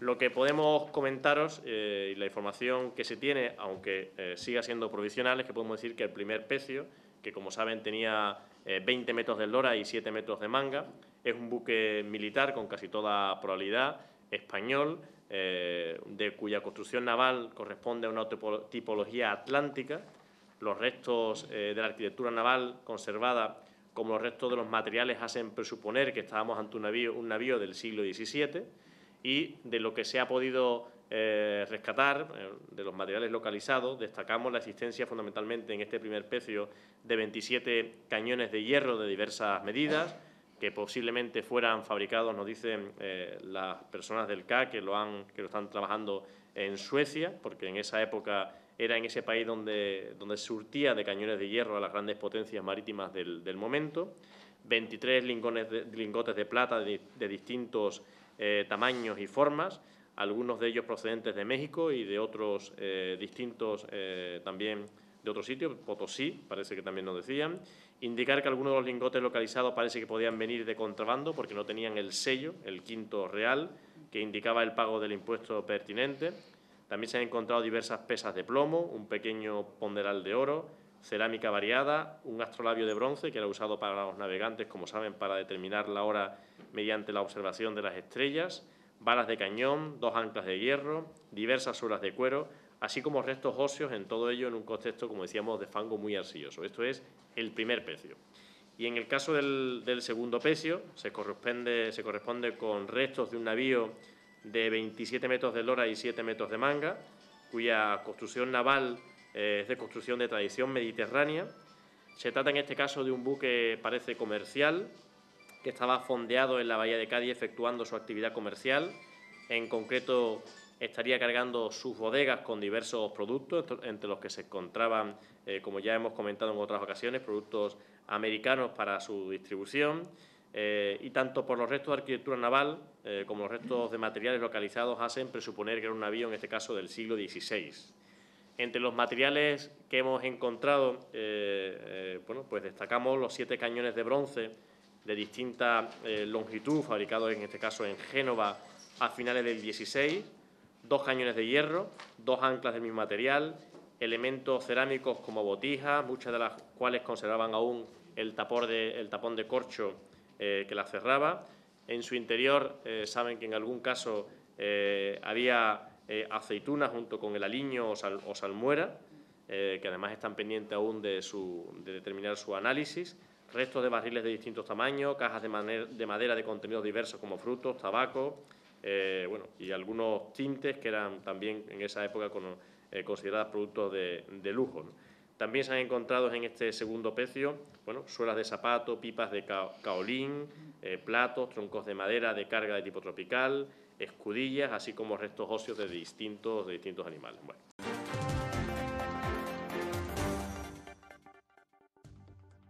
Lo que podemos comentaros eh, y la información que se tiene, aunque eh, siga siendo provisional, es que podemos decir que el primer pecio, que como saben tenía 20 metros de lora y 7 metros de manga, es un buque militar con casi toda probabilidad español, de cuya construcción naval corresponde a una tipología atlántica. Los restos de la arquitectura naval conservada como los restos de los materiales hacen presuponer que estábamos ante un navío del siglo XVII y de lo que se ha podido eh, rescatar, eh, de los materiales localizados, destacamos la existencia fundamentalmente en este primer pecio de 27 cañones de hierro de diversas medidas, que posiblemente fueran fabricados, nos dicen eh, las personas del CA que lo, han, que lo están trabajando en Suecia, porque en esa época era en ese país donde, donde surtía de cañones de hierro a las grandes potencias marítimas del, momento, 23 lingotes de plata de, distintos eh, tamaños y formas, algunos de ellos procedentes de México y de otros eh, distintos también de otros sitios, Potosí, parece que también nos decían. Indicar que algunos de los lingotes localizados parece que podían venir de contrabando porque no tenían el sello, el quinto real, que indicaba el pago del impuesto pertinente. También se han encontrado diversas pesas de plomo, un pequeño ponderal de oro, cerámica variada, un astrolabio de bronce que era usado para los navegantes, como saben, para determinar la hora mediante la observación de las estrellas, balas de cañón, dos anclas de hierro, diversas horas de cuero, así como restos óseos, en todo ello en un contexto, como decíamos, de fango muy arcilloso. Esto es el primer pecio. Y en el caso del, segundo pecio, se corresponde, se corresponde con restos de un navío de 27 metros de lora y 7 metros de manga, cuya construcción naval eh, es de construcción de tradición mediterránea. Se trata en este caso de un buque, parece comercial, que estaba fondeado en la bahía de Cádiz efectuando su actividad comercial. En concreto, estaría cargando sus bodegas con diversos productos, entre los que se encontraban, eh, como ya hemos comentado en otras ocasiones, productos americanos para su distribución. Eh, y tanto por los restos de arquitectura naval eh, como los restos de materiales localizados hacen presuponer que era un navío, en este caso, del siglo XVI. Entre los materiales que hemos encontrado, bueno, pues destacamos los siete cañones de bronce de distinta longitud, fabricados en este caso en Génova a finales del XVI, dos cañones de hierro, dos anclas del mismo material, elementos cerámicos como botijas, muchas de las cuales conservaban aún el, el tapón de corcho eh, que la cerraba. En su interior eh, saben que en algún caso eh, había aceitunas junto con el aliño o, salmuera, que además están pendientes aún de, determinar su análisis, restos de barriles de distintos tamaños, cajas de, madera de contenidos diversos como frutos, tabaco, bueno, y algunos tintes que eran también en esa época considerados productos de, lujo. También se han encontrado en este segundo pecio bueno, suelas de zapato, pipas de caolín, eh, platos, troncos de madera de carga de tipo tropical, escudillas, así como restos óseos de de distintos animales.